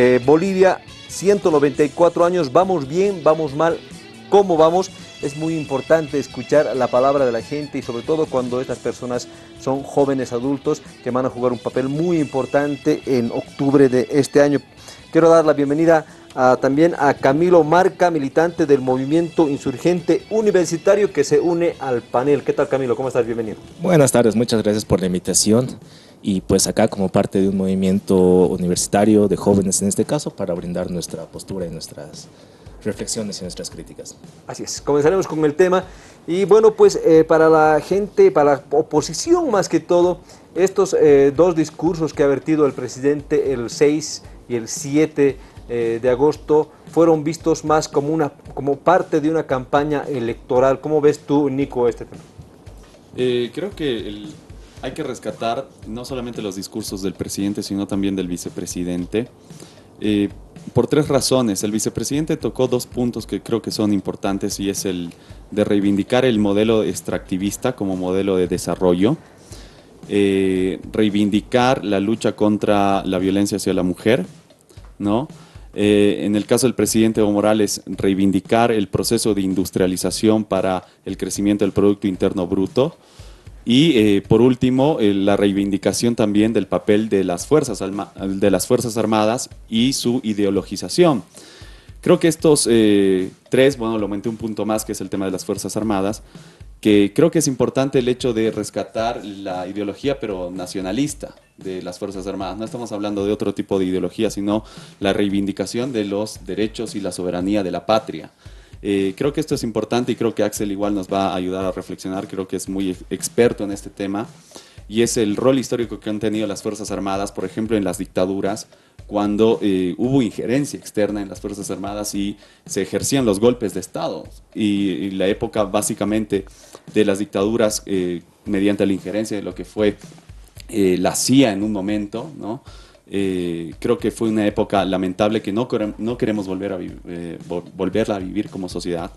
Eh, Bolivia, 194 años, vamos bien, vamos mal, ¿cómo vamos? Es muy importante escuchar la palabra de la gente y sobre todo cuando estas personas son jóvenes adultos que van a jugar un papel muy importante en octubre de este año. Quiero dar la bienvenida también a Camilo Marca, militante del movimiento insurgente universitario que se une al panel. ¿Qué tal Camilo? ¿Cómo estás? Bienvenido. Buenas tardes, muchas gracias por la invitación y pues acá como parte de un movimiento universitario de jóvenes en este caso para brindar nuestra postura y nuestras reflexiones y nuestras críticas. Así es, comenzaremos con el tema y bueno pues eh, para la gente, para la oposición más que todo, estos eh, dos discursos que ha vertido el presidente el 6 y el 7 eh, de agosto fueron vistos más como, una, como parte de una campaña electoral. ¿Cómo ves tú, Nico, este tema? Eh, creo que hay que rescatar no solamente los discursos del presidente, sino también del vicepresidente. Eh, por tres razones. El vicepresidente tocó dos puntos que creo que son importantes y es el de reivindicar el modelo extractivista como modelo de desarrollo, reivindicar la lucha contra la violencia hacia la mujer, ¿no? Eh, en el caso del presidente Evo Morales, reivindicar el proceso de industrialización para el crecimiento del Producto Interno Bruto. Y eh, por último, eh, la reivindicación también del papel de las, fuerzas de las Fuerzas Armadas y su ideologización. Creo que estos tres, bueno, lo aumenté un punto más, que es el tema de las Fuerzas Armadas, que creo que es importante el hecho de rescatar la ideología, pero nacionalista de las Fuerzas Armadas. No estamos hablando de otro tipo de ideología, sino la reivindicación de los derechos y la soberanía de la patria. Eh, creo que esto es importante y creo que Axel igual nos va a ayudar a reflexionar, creo que es muy experto en este tema, y es el rol histórico que han tenido las Fuerzas Armadas, por ejemplo, en las dictaduras, cuando eh, hubo injerencia externa en las Fuerzas Armadas y se ejercían los golpes de Estado. Y, la época básicamente de las dictaduras eh, mediante la injerencia de lo que fue eh, la CIA en un momento, ¿no? Creo que fue una época lamentable que no, no queremos volver a volverla a vivir como sociedad.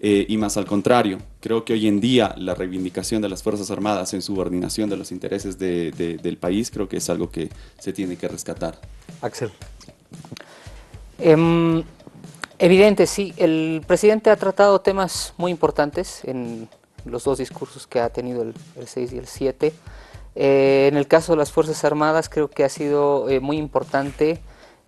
Eh, y más al contrario, creo que hoy en día la reivindicación de las Fuerzas Armadas en subordinación de los intereses del país creo que es algo que se tiene que rescatar. Axel. Em, evidente, sí. El presidente ha tratado temas muy importantes en los dos discursos que ha tenido el, 6 y el 7. Eh, en el caso de las Fuerzas Armadas creo que ha sido eh, muy importante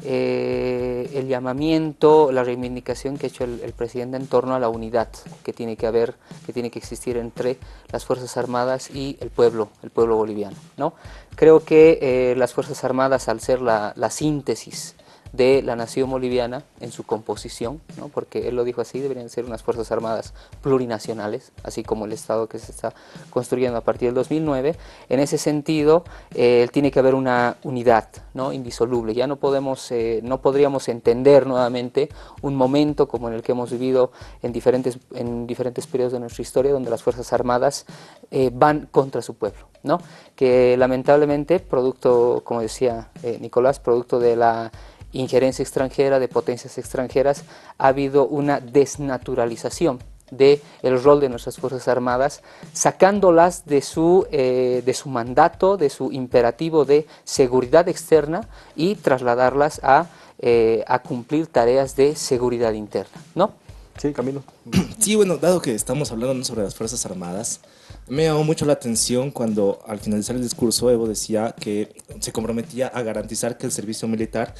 eh, el llamamiento, la reivindicación que ha hecho el, presidente en torno a la unidad que tiene que haber, que tiene que existir entre las Fuerzas Armadas y el pueblo, el pueblo boliviano. ¿no? Creo que eh, las Fuerzas Armadas, al ser la, la síntesis de la nación boliviana en su composición, ¿no? porque él lo dijo así, deberían ser unas Fuerzas Armadas plurinacionales, así como el Estado que se está construyendo a partir del 2009. En ese sentido, eh, tiene que haber una unidad ¿no? indisoluble. Ya no, podemos, eh, no podríamos entender nuevamente un momento como en el que hemos vivido en diferentes, en diferentes periodos de nuestra historia, donde las Fuerzas Armadas eh, van contra su pueblo. ¿no? Que lamentablemente, producto, como decía Nicolás, producto de la injerencia extranjera, de potencias extranjeras, ha habido una desnaturalización del el rol de nuestras Fuerzas Armadas, sacándolas de su, eh, de su mandato, de su imperativo de seguridad externa y trasladarlas a, eh, a cumplir tareas de seguridad interna. ¿no? Sí, Camilo. Sí, bueno, dado que estamos hablando sobre las Fuerzas Armadas, me llamó mucho la atención cuando al finalizar el discurso Evo decía que se comprometía a garantizar que el servicio militar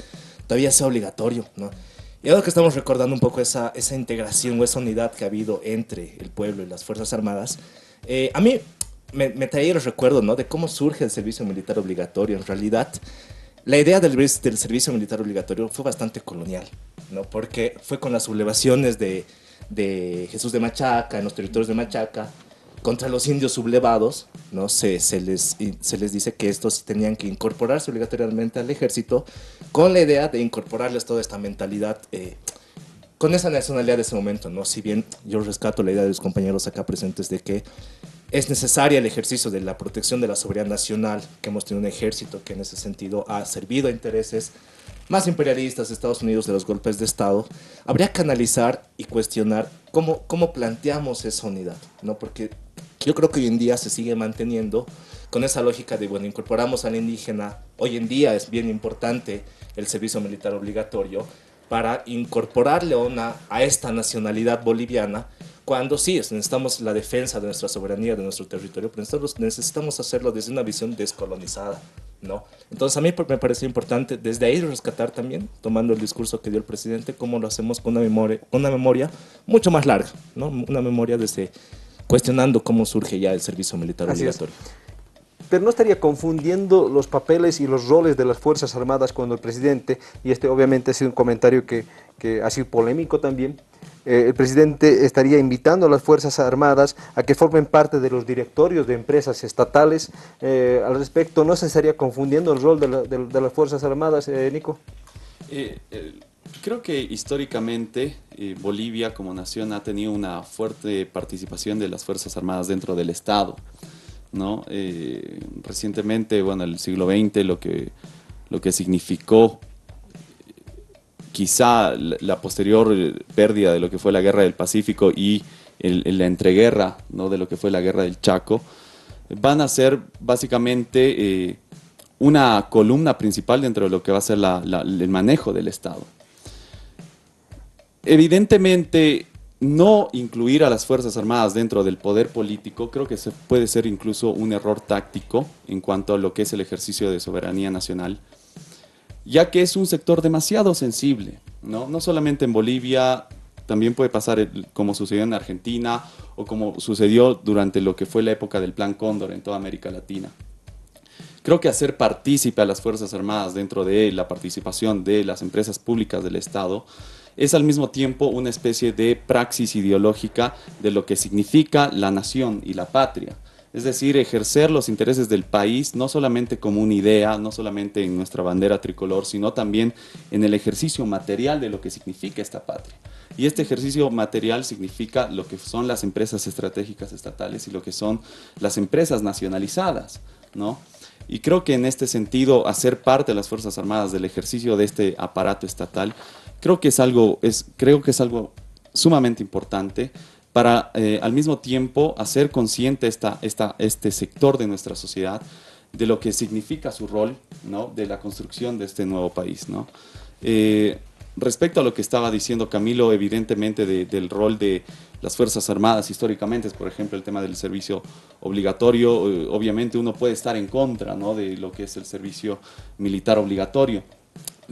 todavía sea obligatorio, ¿no? Y ahora que estamos recordando un poco esa, esa integración o esa unidad que ha habido entre el pueblo y las Fuerzas Armadas, eh, a mí me, me traía el recuerdo, ¿no? De cómo surge el servicio militar obligatorio. En realidad, la idea del, servicio militar obligatorio fue bastante colonial, ¿no? Porque fue con las sublevaciones de, Jesús de Machaca, en los territorios de Machaca, contra los indios sublevados, ¿no? Se, se, les, se les dice que estos tenían que incorporarse obligatoriamente al ejército con la idea de incorporarles toda esta mentalidad, eh, con esa nacionalidad de ese momento, ¿no? Si bien yo rescato la idea de los compañeros acá presentes de que es necesaria el ejercicio de la protección de la soberanía nacional, que hemos tenido un ejército que en ese sentido ha servido a intereses más imperialistas de Estados Unidos de los golpes de Estado, habría que analizar y cuestionar cómo, cómo planteamos esa unidad, ¿no? Porque yo creo que hoy en día se sigue manteniendo con esa lógica de, bueno, incorporamos al indígena, hoy en día es bien importante el servicio militar obligatorio para incorporarle una, a esta nacionalidad boliviana cuando sí necesitamos la defensa de nuestra soberanía, de nuestro territorio, pero necesitamos, necesitamos hacerlo desde una visión descolonizada, ¿no? Entonces a mí me parece importante desde ahí rescatar también, tomando el discurso que dio el presidente, cómo lo hacemos con una memoria, con una memoria mucho más larga, ¿no? Una memoria desde cuestionando cómo surge ya el servicio militar obligatorio pero no estaría confundiendo los papeles y los roles de las Fuerzas Armadas cuando el presidente, y este obviamente ha sido un comentario que, que ha sido polémico también, eh, el presidente estaría invitando a las Fuerzas Armadas a que formen parte de los directorios de empresas estatales. Eh, al respecto, ¿no se estaría confundiendo el rol de, las Fuerzas Armadas, eh, Nico? creo que históricamente Bolivia como nación ha tenido una fuerte participación de las Fuerzas Armadas dentro del Estado. ¿no? Recientemente, bueno, el siglo XX, lo que, lo que significó quizá la, posterior pérdida de lo que fue la guerra del Pacífico y la entreguerra ¿no? de lo que fue la guerra del Chaco, van a ser básicamente eh, una columna principal dentro de lo que va a ser el manejo del Estado. Evidentemente, no incluir a las Fuerzas Armadas dentro del poder político creo que se puede ser incluso un error táctico en cuanto a lo que es el ejercicio de soberanía nacional, ya que es un sector demasiado sensible, ¿no? No solamente en Bolivia, también puede pasar como sucedió en Argentina o como sucedió durante lo que fue la época del Plan Cóndor en toda América Latina. Creo que hacer partícipe a las Fuerzas Armadas dentro de la participación de las empresas públicas del Estado es al mismo tiempo una especie de praxis ideológica de lo que significa la nación y la patria. Es decir, ejercer los intereses del país no solamente como una idea, no solamente en nuestra bandera tricolor, sino también en el ejercicio material de lo que significa esta patria. Y este ejercicio material significa lo que son las empresas estratégicas estatales y lo que son las empresas nacionalizadas, ¿no? Y creo que en este sentido, hacer parte de las Fuerzas Armadas del ejercicio de este aparato estatal creo que es algo, creo que es algo sumamente importante para eh, al mismo tiempo hacer consciente esta, esta, este sector de nuestra sociedad de lo que significa su rol ¿no? de la construcción de este nuevo país. ¿no? Eh, respecto a lo que estaba diciendo Camilo, evidentemente del rol de las Fuerzas Armadas históricamente, por ejemplo el tema del servicio obligatorio, eh, obviamente uno puede estar en contra ¿no? de lo que es el servicio militar obligatorio,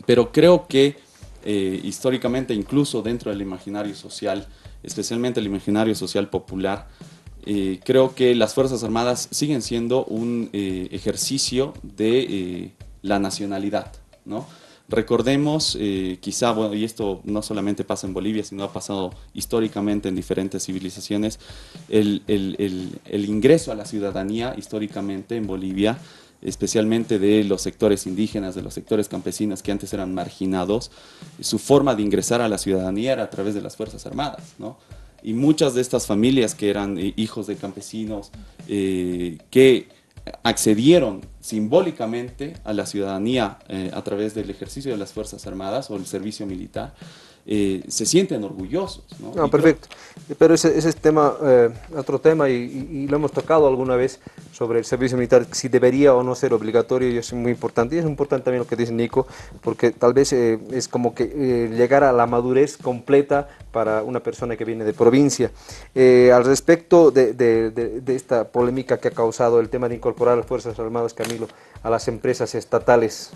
pero creo que eh, históricamente, incluso dentro del imaginario social, especialmente el imaginario social popular, eh, creo que las Fuerzas Armadas siguen siendo un eh, ejercicio de la nacionalidad, ¿no? Recordemos, quizá, bueno, y esto no solamente pasa en Bolivia, sino ha pasado históricamente en diferentes civilizaciones, el, el ingreso a la ciudadanía históricamente en Bolivia especialmente de los sectores indígenas, de los sectores campesinos que antes eran marginados, su forma de ingresar a la ciudadanía era a través de las Fuerzas Armadas, ¿no? Y muchas de estas familias que eran eh, hijos de campesinos, eh, que accedieron simbólicamente a la ciudadanía eh, a través del ejercicio de las Fuerzas Armadas o el servicio militar, eh, se sienten orgullosos. ¿no? perfecto. Pero ese, ese es tema, eh, otro tema y, lo hemos tocado alguna vez sobre el servicio militar, si debería o no ser obligatorio y es muy importante. Y es importante también lo que dice Nico, porque tal vez eh, es como que llegar a la madurez completa para una persona que viene de provincia. al respecto de, de, de, esta polémica que ha causado el tema de incorporar a las Fuerzas Armadas, Camilo, a las empresas estatales.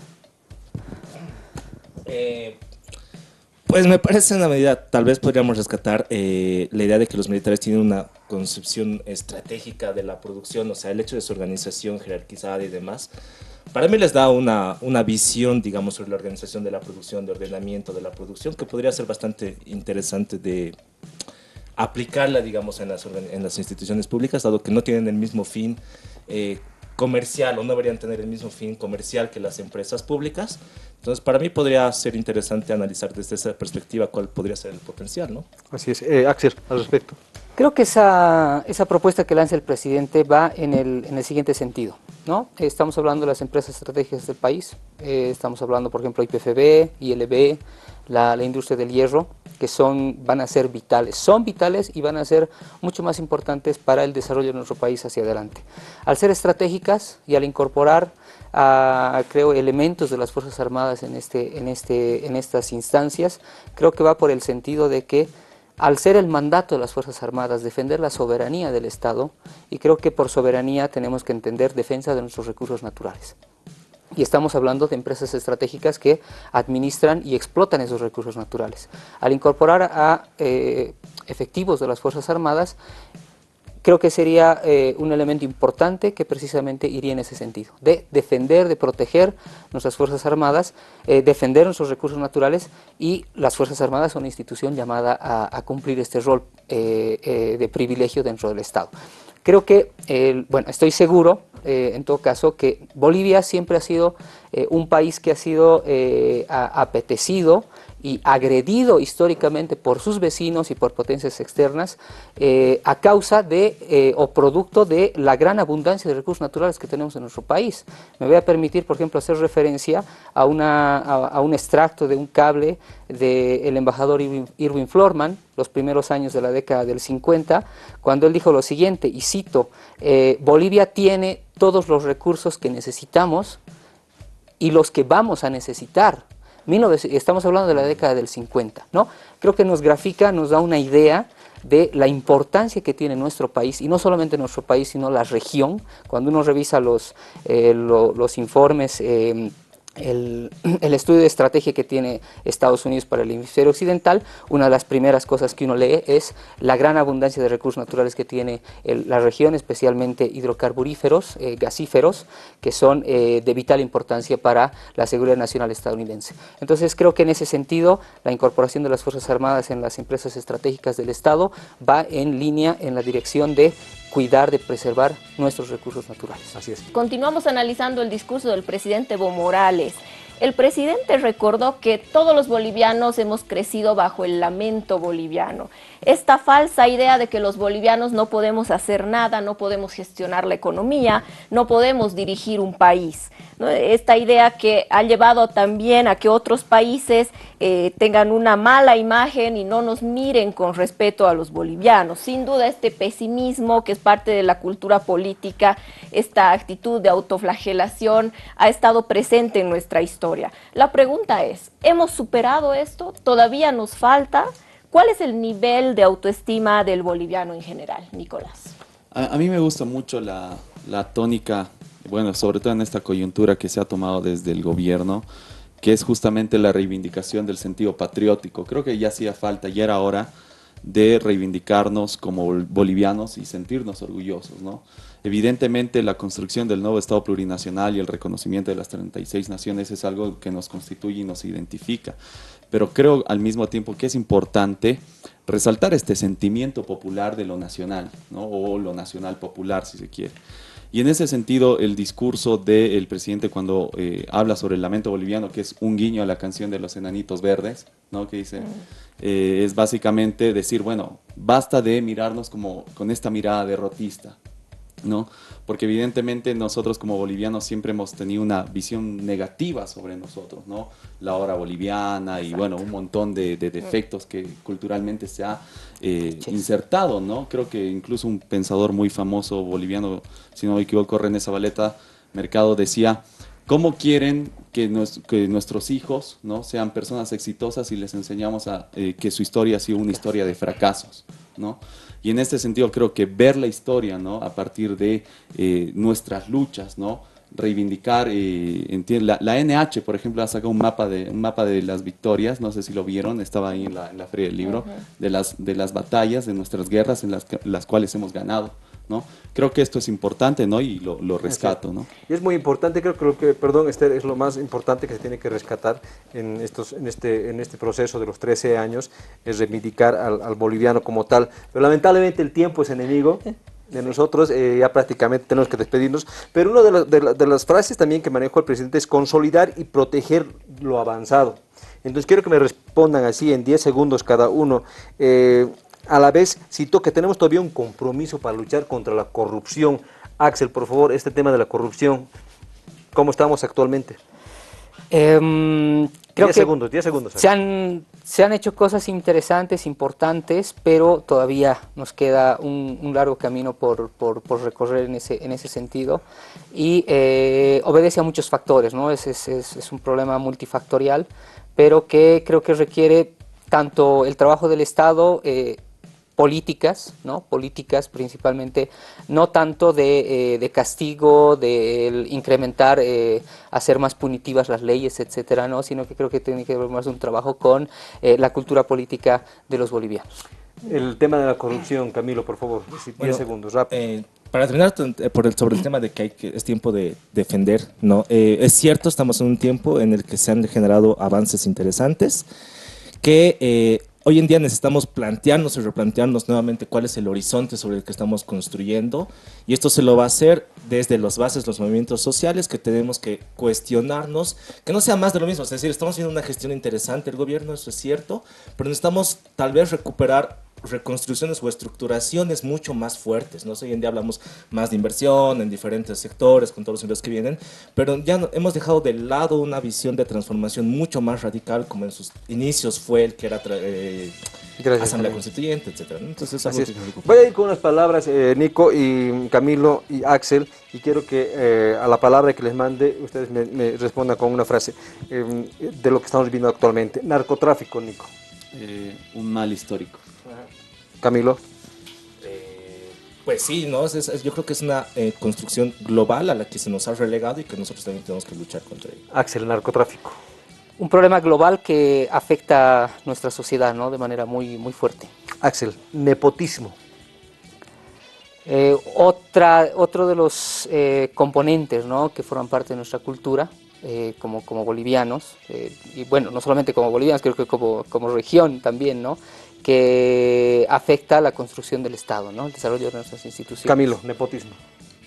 Pues me parece una medida, tal vez podríamos rescatar eh, la idea de que los militares tienen una concepción estratégica de la producción, o sea, el hecho de su organización jerarquizada y demás. Para mí les da una, una visión, digamos, sobre la organización de la producción, de ordenamiento de la producción, que podría ser bastante interesante de aplicarla, digamos, en las, en las instituciones públicas, dado que no tienen el mismo fin eh, comercial o no deberían tener el mismo fin comercial que las empresas públicas. Entonces, para mí podría ser interesante analizar desde esa perspectiva cuál podría ser el potencial, ¿no? Así es. Eh, Axel, al respecto. Creo que esa, esa propuesta que lanza el presidente va en el, en el siguiente sentido, ¿no? Estamos hablando de las empresas estratégicas del país, eh, estamos hablando, por ejemplo, IPFB, ILB, la, la industria del hierro, que son, van a ser vitales, son vitales y van a ser mucho más importantes para el desarrollo de nuestro país hacia adelante. Al ser estratégicas y al incorporar creo, elementos de las Fuerzas Armadas en, este, en, este, en estas instancias, creo que va por el sentido de que al ser el mandato de las Fuerzas Armadas defender la soberanía del Estado, y creo que por soberanía tenemos que entender defensa de nuestros recursos naturales. Y estamos hablando de empresas estratégicas que administran y explotan esos recursos naturales. Al incorporar a eh, efectivos de las Fuerzas Armadas, creo que sería eh, un elemento importante que precisamente iría en ese sentido, de defender, de proteger nuestras Fuerzas Armadas, eh, defender nuestros recursos naturales y las Fuerzas Armadas son una institución llamada a, cumplir este rol eh, de privilegio dentro del Estado. Creo que, bueno, estoy seguro, en todo caso, que Bolivia siempre ha sido un país que ha sido apetecido y agredido históricamente por sus vecinos y por potencias externas eh, a causa de eh, o producto de la gran abundancia de recursos naturales que tenemos en nuestro país. Me voy a permitir, por ejemplo, hacer referencia a, una, a, un extracto de un cable del embajador Irwin, Florman, los primeros años de la década del 50, cuando él dijo lo siguiente, y cito, eh, Bolivia tiene todos los recursos que necesitamos y los que vamos a necesitar estamos hablando de la década del 50, ¿no? Creo que nos grafica, nos da una idea de la importancia que tiene nuestro país, y no solamente nuestro país, sino la región. Cuando uno revisa los, eh, los informes eh, el, estudio de estrategia que tiene Estados Unidos para el hemisferio occidental, una de las primeras cosas que uno lee es la gran abundancia de recursos naturales que tiene la región, especialmente hidrocarburíferos, eh, gasíferos, que son eh, de vital importancia para la seguridad nacional estadounidense. Entonces creo que en ese sentido la incorporación de las Fuerzas Armadas en las empresas estratégicas del Estado va en línea en la dirección de cuidar, de preservar nuestros recursos naturales. Así es. Continuamos analizando el discurso del presidente Evo Morales. El presidente recordó que todos los bolivianos hemos crecido bajo el lamento boliviano. Esta falsa idea de que los bolivianos no podemos hacer nada, no podemos gestionar la economía, no podemos dirigir un país. Esta idea que ha llevado también a que otros países eh, tengan una mala imagen y no nos miren con respeto a los bolivianos. Sin duda este pesimismo que es parte de la cultura política, esta actitud de autoflagelación ha estado presente en nuestra historia. La pregunta es, ¿hemos superado esto? ¿Todavía nos falta? ¿Cuál es el nivel de autoestima del boliviano en general, Nicolás? A, mí me gusta mucho la, la tónica bueno, sobre todo en esta coyuntura que se ha tomado desde el gobierno, que es justamente la reivindicación del sentido patriótico. Creo que ya hacía falta, ya era hora de reivindicarnos como bolivianos y sentirnos orgullosos, ¿no? Evidentemente la construcción del nuevo Estado plurinacional y el reconocimiento de las 36 naciones es algo que nos constituye y nos identifica, pero creo al mismo tiempo que es importante resaltar este sentimiento popular de lo nacional, ¿no? o lo nacional popular si se quiere. Y en ese sentido, el discurso del presidente cuando eh, habla sobre el lamento boliviano, que es un guiño a la canción de los enanitos verdes, ¿no? que dice, eh, es básicamente decir, bueno, basta de mirarnos como con esta mirada derrotista, ¿no? Porque evidentemente nosotros como bolivianos siempre hemos tenido una visión negativa sobre nosotros, ¿no? La hora boliviana y bueno, un montón de, defectos que culturalmente se ha eh, insertado, ¿no? Creo que incluso un pensador muy famoso boliviano, si no me equivoco, René Zabaleta Mercado decía, ¿cómo quieren que, nuestros hijos ¿no? sean personas exitosas y les enseñamos a, eh, que su historia ha sido una historia de fracasos? ¿no? Y en este sentido creo que ver la historia, ¿no? A partir de eh, nuestras luchas, ¿no? reivindicar, eh, la, la, NH, por ejemplo, ha sacado un mapa, de, un mapa de las victorias, no sé si lo vieron, estaba ahí en la, en la feria del libro, de, las, de las batallas, de nuestras guerras en las, las cuales hemos ganado. ¿No? Creo que esto es importante, ¿no? Y lo, lo rescato, ¿no? Y es muy importante, creo que, lo que, perdón, Esther, es lo más importante que se tiene que rescatar en, estos, en, este, en este proceso de los 13 años, es reivindicar al, boliviano como tal. Pero lamentablemente el tiempo es enemigo de nosotros, eh, ya prácticamente tenemos que despedirnos, pero una de, de, las frases también que manejó el presidente es consolidar y proteger lo avanzado. Entonces quiero que me respondan así en 10 segundos cada uno. Eh, a la vez cito que tenemos todavía un compromiso para luchar contra la corrupción. Axel, por favor, este tema de la corrupción, ¿cómo estamos actualmente? Em, creo 10 que segundos, 10 segundos. se han, se han hecho cosas interesantes, importantes, pero todavía nos queda un, un largo camino por, por- por recorrer en ese, en ese sentido y eh, obedece a muchos factores, ¿no? Es, es- es- es un problema multifactorial, pero que creo que requiere tanto el trabajo del Estado, eh, políticas, ¿no? Políticas principalmente, no tanto de, eh, de castigo, de incrementar, eh, hacer más punitivas las leyes, etcétera, ¿no? Sino que creo que tiene que ver más un trabajo con eh, la cultura política de los bolivianos. El tema de la corrupción, Camilo, por favor, 10 Bueno, segundos, rápido. Eh, para terminar por el, sobre el tema de que, hay que es tiempo de defender, ¿no? Eh, es cierto, estamos en un tiempo en el que se han generado avances interesantes que eh, hoy en día necesitamos plantearnos y replantearnos nuevamente cuál es el horizonte sobre el que estamos construyendo y esto se lo va a hacer desde las bases, los movimientos sociales que tenemos que cuestionarnos, que no sea más de lo mismo, es decir, estamos haciendo una gestión interesante el gobierno, eso es cierto, pero necesitamos tal vez recuperar reconstrucciones o estructuraciones mucho más fuertes. ¿no? Hoy en día hablamos más de inversión en diferentes sectores, con todos los ingresos que vienen, pero ya no- hemos dejado de lado una visión de transformación mucho más radical, como en sus inicios fue el que era tra- eh, Gracias, Asamblea Camilo. Constituyente, etc. Entonces, es Así algo es. que nos preocupa. Voy a ir con unas palabras, eh, Nico y Camilo y Axel, y quiero que eh, a la palabra que les mande ustedes me, me respondan con una frase eh, de lo que estamos viviendo actualmente. Narcotráfico, Nico. Eh, un mal histórico. Camilo. Eh, pues sí, ¿no? Es- es- yo creo que es una eh, construcción global a la que se nos ha relegado y que nosotros también tenemos que luchar contra ella. Axel, narcotráfico. Un problema global que afecta a nuestra sociedad, ¿no? De manera muy, muy fuerte. Axel, nepotismo. Eh, otra, otro de los eh, componentes ¿no? que forman parte de nuestra cultura eh, como, como bolivianos, eh, y bueno, no solamente como bolivianos, creo que como, como región también, ¿no? Que afecta a la construcción del Estado, ¿no? el desarrollo de nuestras instituciones. Camilo, nepotismo.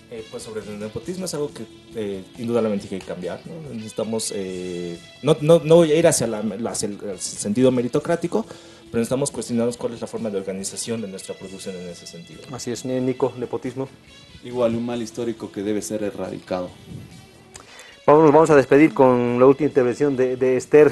Eh, pues sobre el nepotismo es algo que eh, indudablemente hay que cambiar. ¿no? Necesitamos, eh, no, no, no voy a ir hacia, la- hacia el, el sentido meritocrático, pero necesitamos cuestionarnos cuál es la forma de organización de nuestra producción en ese sentido. Así es, Nico, nepotismo. Igual un mal histórico que debe ser erradicado. Vamos, nos vamos a despedir con la última intervención de, de Esther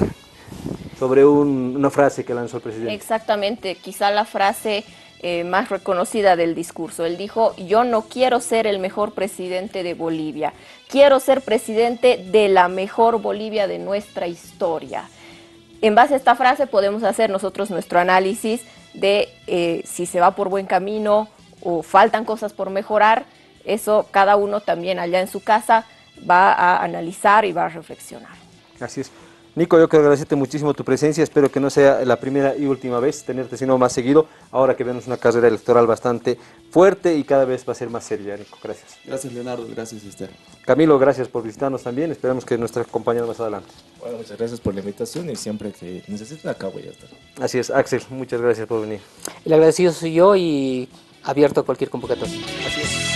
sobre un- una frase que lanzó el presidente. Exactamente, quizá la frase eh, más reconocida del discurso. Él dijo, yo no quiero ser el mejor presidente de Bolivia, quiero ser presidente de la mejor Bolivia de nuestra historia. En base a esta frase podemos hacer nosotros nuestro análisis de eh, si se va por buen camino o faltan cosas por mejorar. Eso cada uno también allá en su casa va a analizar y va a reflexionar. Así es. Nico, yo quiero agradecerte muchísimo tu presencia. Espero que no sea la primera y última vez tenerte, sino más seguido. Ahora que vemos una carrera electoral bastante fuerte y cada vez va a ser más seria, Nico. Gracias. Gracias Leonardo, gracias Esther. Camilo, gracias por visitarnos también. Esperamos que nuestra compañera más adelante. Bueno, muchas gracias por la invitación y siempre que necesiten acá voy a estar. Así es, Axel, muchas gracias por venir. El agradecido soy yo y abierto a cualquier convocatoria. Así es.